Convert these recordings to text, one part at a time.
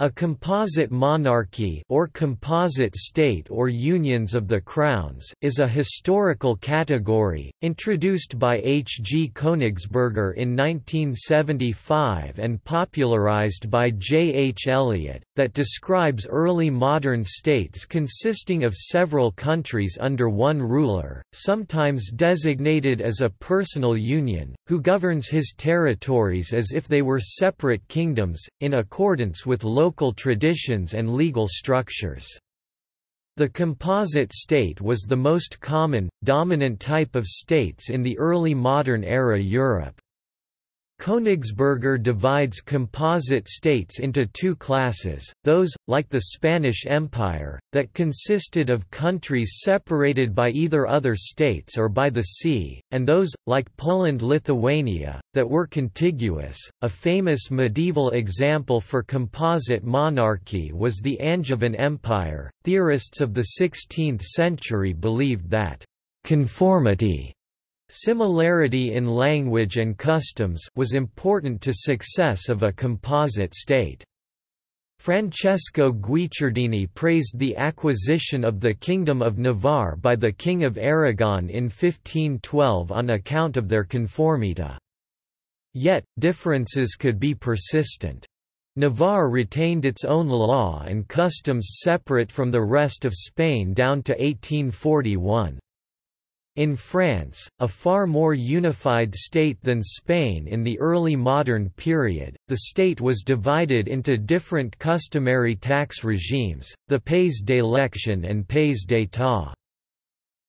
A composite monarchy or composite state or unions of the crowns is a historical category, introduced by H. G. Königsberger in 1975 and popularized by J. H. Elliott, that describes early modern states consisting of several countries under one ruler, sometimes designated as a personal union, who governs his territories as if they were separate kingdoms, in accordance with local traditions and legal structures. The composite state was the most common, dominant type of states in the early modern era Europe. Königsberger divides composite states into two classes, those, like the Spanish Empire, that consisted of countries separated by either other states or by the sea, and those, like Poland-Lithuania, that were contiguous. A famous medieval example for composite monarchy was the Angevin Empire. Theorists of the 16th century believed that conformity Similarity in language and customs was important to success of a composite state. Francesco Guicciardini praised the acquisition of the Kingdom of Navarre by the King of Aragon in 1512 on account of their conformita. Yet, differences could be persistent. Navarre retained its own law and customs separate from the rest of Spain down to 1841. In France, a far more unified state than Spain in the early modern period, the state was divided into different customary tax regimes, the pays d'élection and pays d'état.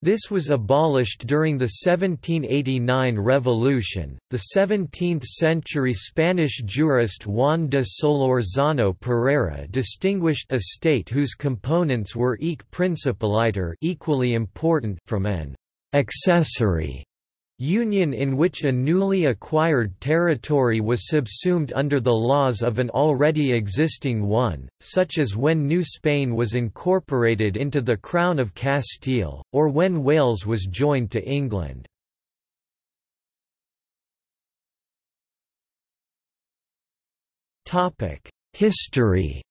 This was abolished during the 1789 revolution. The 17th century Spanish jurist Juan de Solorzano Pereira distinguished a state whose components were aeque principaliter equally important from an accessory union in which a newly acquired territory was subsumed under the laws of an already existing one, such as when New Spain was incorporated into the Crown of Castile, or when Wales was joined to England. History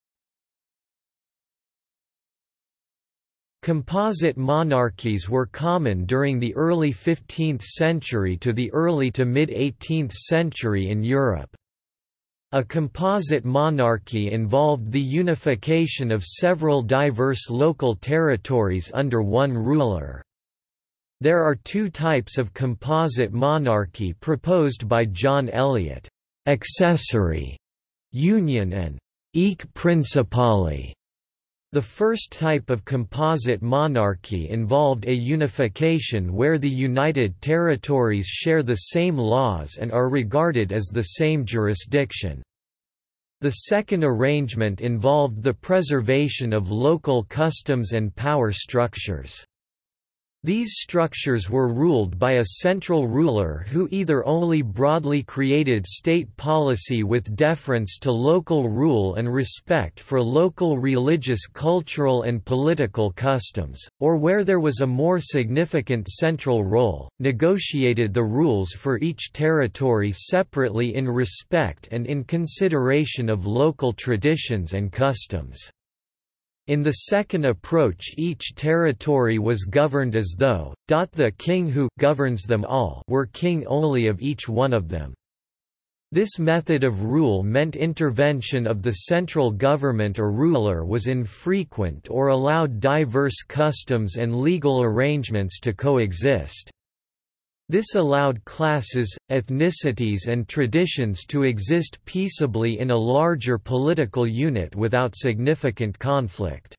Composite monarchies were common during the early 15th century to the early to mid-18th century in Europe. A composite monarchy involved the unification of several diverse local territories under one ruler. There are two types of composite monarchy proposed by John Elliott, accessory union and aeque principali the first type of composite monarchy involved a unification where the United Territories share the same laws and are regarded as the same jurisdiction. The second arrangement involved the preservation of local customs and power structures. These structures were ruled by a central ruler who either only broadly created state policy with deference to local rule and respect for local religious cultural and political customs, or where there was a more significant central role, negotiated the rules for each territory separately in respect and in consideration of local traditions and customs. In the second approach each territory was governed as though, the king who governs them all were king only of each one of them. This method of rule meant intervention of the central government or ruler was infrequent or allowed diverse customs and legal arrangements to coexist. This allowed classes, ethnicities and traditions to exist peaceably in a larger political unit without significant conflict.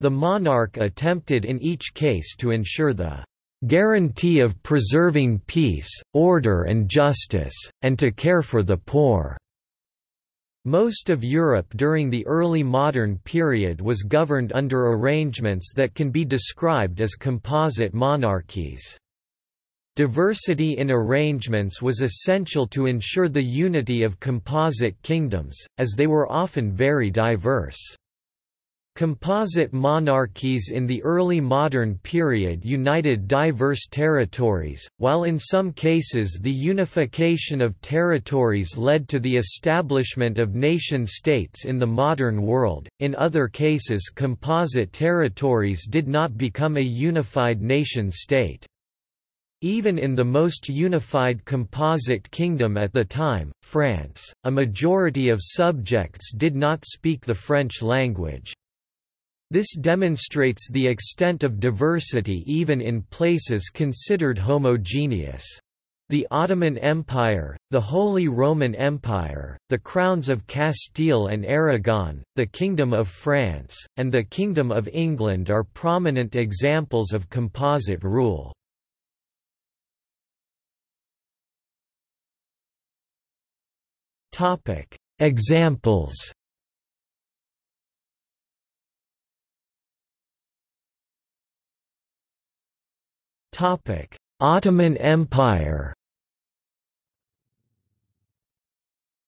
The monarch attempted in each case to ensure the guarantee of preserving peace, order and justice, and to care for the poor." Most of Europe during the early modern period was governed under arrangements that can be described as composite monarchies. Diversity in arrangements was essential to ensure the unity of composite kingdoms, as they were often very diverse. Composite monarchies in the early modern period united diverse territories, while in some cases the unification of territories led to the establishment of nation-states in the modern world, in other cases composite territories did not become a unified nation-state. Even in the most unified composite kingdom at the time, France, a majority of subjects did not speak the French language. This demonstrates the extent of diversity even in places considered homogeneous. The Ottoman Empire, the Holy Roman Empire, the crowns of Castile and Aragon, the Kingdom of France, and the Kingdom of England are prominent examples of composite rule. Examples. Ottoman Empire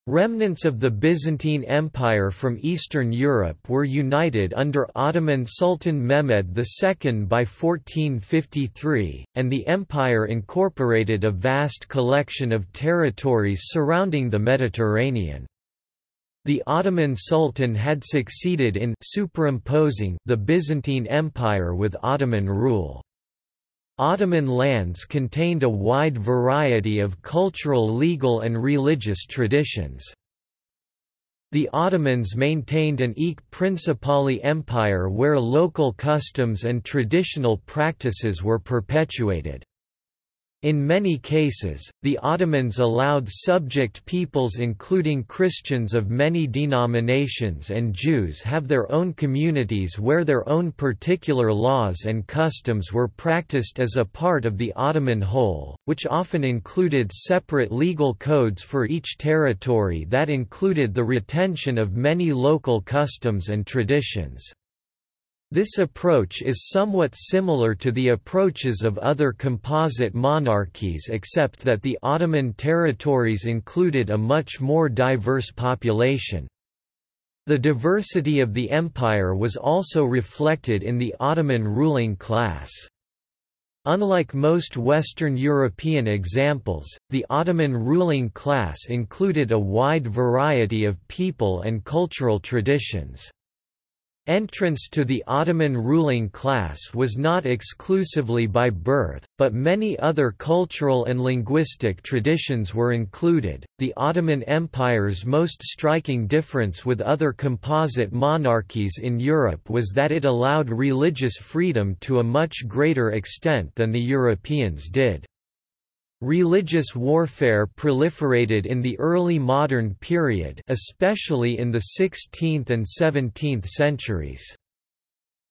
Remnants of the Byzantine Empire from Eastern Europe were united under Ottoman Sultan Mehmed II by 1453, and the empire incorporated a vast collection of territories surrounding the Mediterranean. The Ottoman Sultan had succeeded in superimposing the Byzantine Empire with Ottoman rule. Ottoman lands contained a wide variety of cultural legal and religious traditions. The Ottomans maintained an aeque Principali empire where local customs and traditional practices were perpetuated. In many cases, the Ottomans allowed subject peoples including Christians of many denominations and Jews have their own communities where their own particular laws and customs were practiced as a part of the Ottoman whole, which often included separate legal codes for each territory that included the retention of many local customs and traditions. This approach is somewhat similar to the approaches of other composite monarchies except that the Ottoman territories included a much more diverse population. The diversity of the empire was also reflected in the Ottoman ruling class. Unlike most Western European examples, the Ottoman ruling class included a wide variety of people and cultural traditions. Entrance to the Ottoman ruling class was not exclusively by birth, but many other cultural and linguistic traditions were included. The Ottoman Empire's most striking difference with other composite monarchies in Europe was that it allowed religious freedom to a much greater extent than the Europeans did. Religious warfare proliferated in the early modern period especially in the 16th and 17th centuries.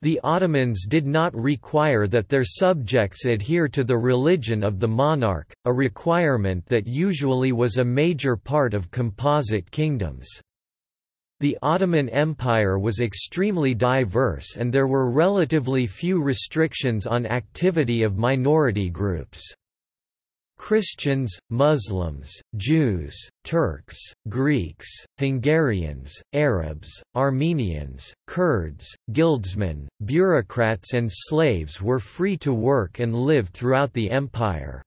The Ottomans did not require that their subjects adhere to the religion of the monarch, a requirement that usually was a major part of composite kingdoms. The Ottoman Empire was extremely diverse and there were relatively few restrictions on activity of minority groups. Christians, Muslims, Jews, Turks, Greeks, Hungarians, Arabs, Armenians, Kurds, guildsmen, bureaucrats and slaves were free to work and live throughout the empire.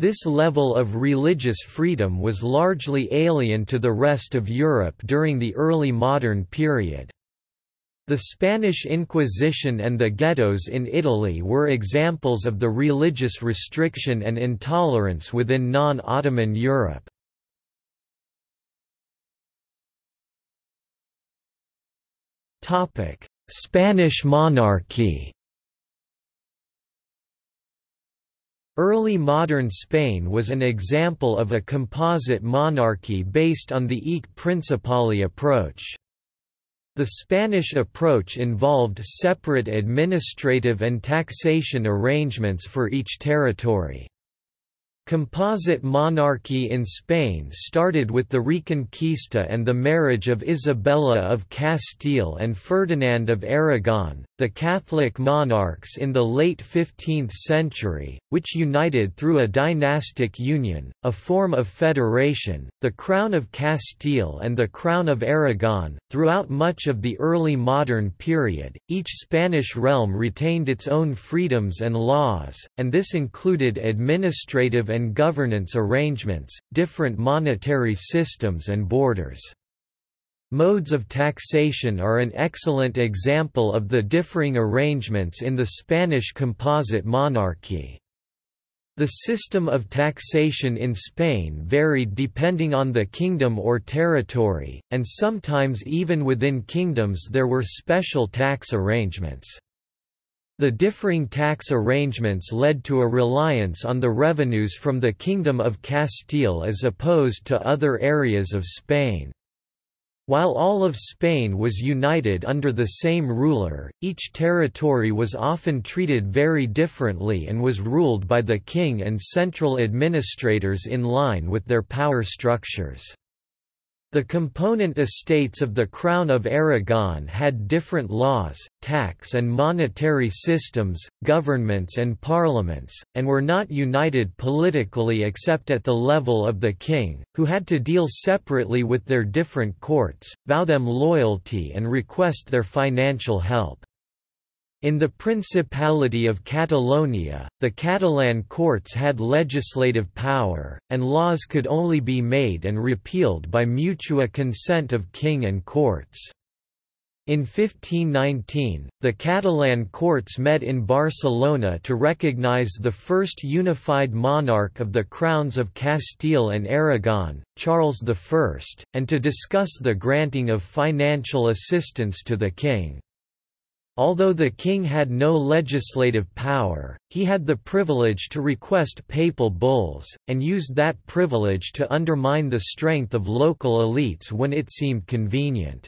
This level of religious freedom was largely alien to the rest of Europe during the early modern period. The Spanish Inquisition and the ghettos in Italy were examples of the religious restriction and intolerance within non-Ottoman Europe. Spanish monarchy Early modern Spain was an example of a composite monarchy based on the aeque Principali approach. The Spanish approach involved separate administrative and taxation arrangements for each territory. Composite monarchy in Spain started with the Reconquista and the marriage of Isabella of Castile and Ferdinand of Aragon. The Catholic monarchs in the late 15th century, which united through a dynastic union, a form of federation, the Crown of Castile and the Crown of Aragon. Throughout much of the early modern period, each Spanish realm retained its own freedoms and laws, and this included administrative and governance arrangements, different monetary systems and borders. Modes of taxation are an excellent example of the differing arrangements in the Spanish composite monarchy. The system of taxation in Spain varied depending on the kingdom or territory, and sometimes even within kingdoms there were special tax arrangements. The differing tax arrangements led to a reliance on the revenues from the Kingdom of Castile as opposed to other areas of Spain. While all of Spain was united under the same ruler, each territory was often treated very differently and was ruled by the king and central administrators in line with their power structures. The component estates of the Crown of Aragon had different laws, tax and monetary systems, governments and parliaments, and were not united politically except at the level of the king, who had to deal separately with their different courts, vow them loyalty and request their financial help. In the Principality of Catalonia, the Catalan courts had legislative power, and laws could only be made and repealed by mutual consent of king and courts. In 1519, the Catalan courts met in Barcelona to recognize the first unified monarch of the crowns of Castile and Aragon, Charles I, and to discuss the granting of financial assistance to the king. Although the king had no legislative power, he had the privilege to request papal bulls, and used that privilege to undermine the strength of local elites when it seemed convenient.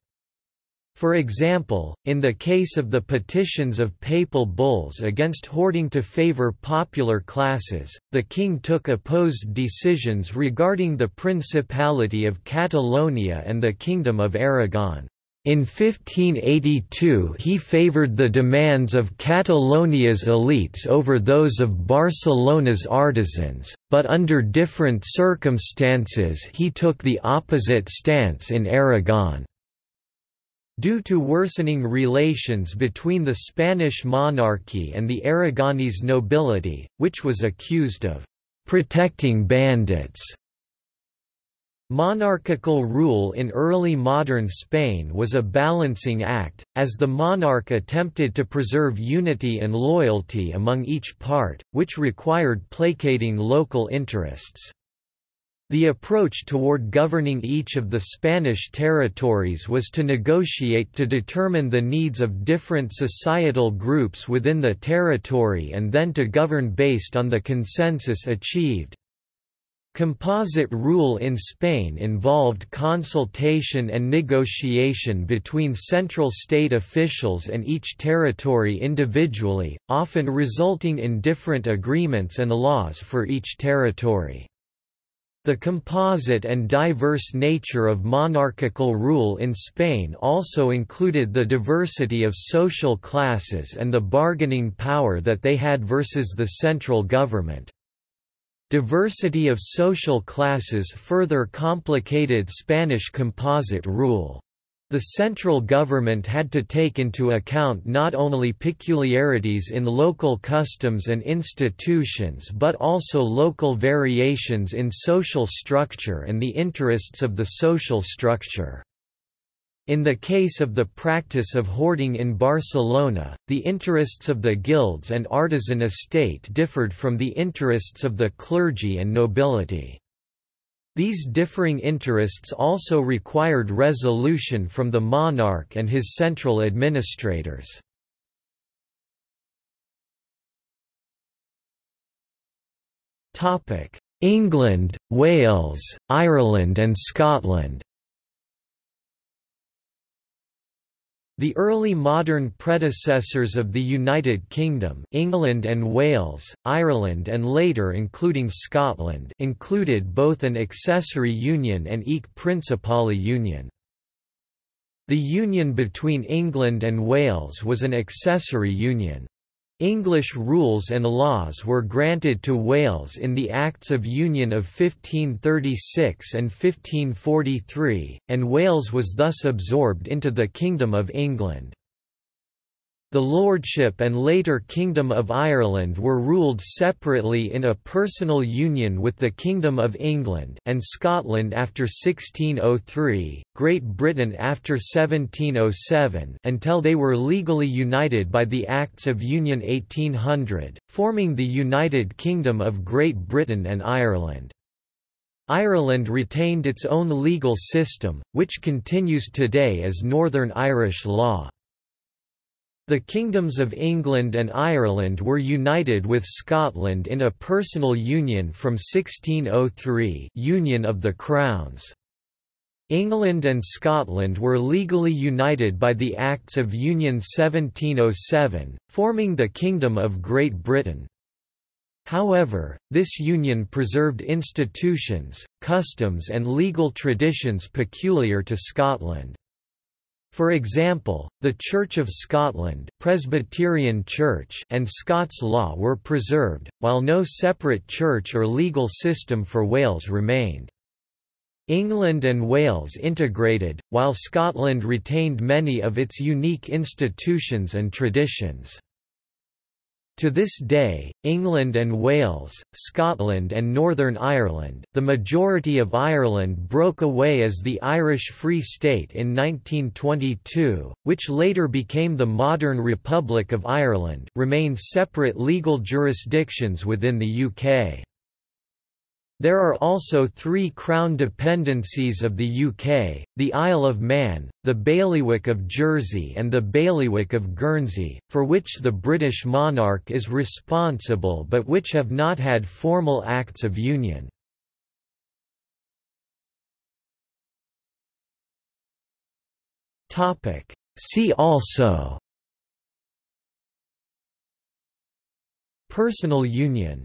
For example, in the case of the petitions of papal bulls against hoarding to favor popular classes, the king took opposed decisions regarding the Principality of Catalonia and the Kingdom of Aragon. In 1582 he favoured the demands of Catalonia's elites over those of Barcelona's artisans, but under different circumstances he took the opposite stance in Aragon. Due to worsening relations between the Spanish monarchy and the Aragonese nobility, which was accused of «protecting bandits», Monarchical rule in early modern Spain was a balancing act, as the monarch attempted to preserve unity and loyalty among each part, which required placating local interests. The approach toward governing each of the Spanish territories was to negotiate to determine the needs of different societal groups within the territory and then to govern based on the consensus achieved. Composite rule in Spain involved consultation and negotiation between central state officials and each territory individually, often resulting in different agreements and laws for each territory. The composite and diverse nature of monarchical rule in Spain also included the diversity of social classes and the bargaining power that they had versus the central government. Diversity of social classes further complicated Spanish composite rule. The central government had to take into account not only peculiarities in local customs and institutions but also local variations in social structure and the interests of the social structure. In the case of the practice of hoarding in Barcelona, the interests of the guilds and artisan estate differed from the interests of the clergy and nobility. These differing interests also required resolution from the monarch and his central administrators. England, Wales, Ireland and Scotland The early modern predecessors of the United Kingdom England and Wales, Ireland and later including Scotland included both an accessory union and aeque principale union. The union between England and Wales was an accessory union. English rules and laws were granted to Wales in the Acts of Union of 1536 and 1543, and Wales was thus absorbed into the Kingdom of England. The Lordship and later Kingdom of Ireland were ruled separately in a personal union with the Kingdom of England and Scotland after 1603, Great Britain after 1707 until they were legally united by the Acts of Union 1800, forming the United Kingdom of Great Britain and Ireland. Ireland retained its own legal system, which continues today as Northern Irish law. The kingdoms of England and Ireland were united with Scotland in a personal union from 1603 Union of the Crowns. England and Scotland were legally united by the Acts of Union 1707, forming the Kingdom of Great Britain. However, this union preserved institutions, customs and legal traditions peculiar to Scotland. For example, the Church of Scotland Presbyterian Church and Scots law were preserved, while no separate church or legal system for Wales remained. England and Wales integrated, while Scotland retained many of its unique institutions and traditions. To this day, England and Wales, Scotland and Northern Ireland, the majority of Ireland broke away as the Irish Free State in 1922, which later became the modern Republic of Ireland remain separate legal jurisdictions within the UK. There are also three Crown dependencies of the UK, the Isle of Man, the Bailiwick of Jersey and the Bailiwick of Guernsey, for which the British monarch is responsible but which have not had formal acts of union. See also Personal union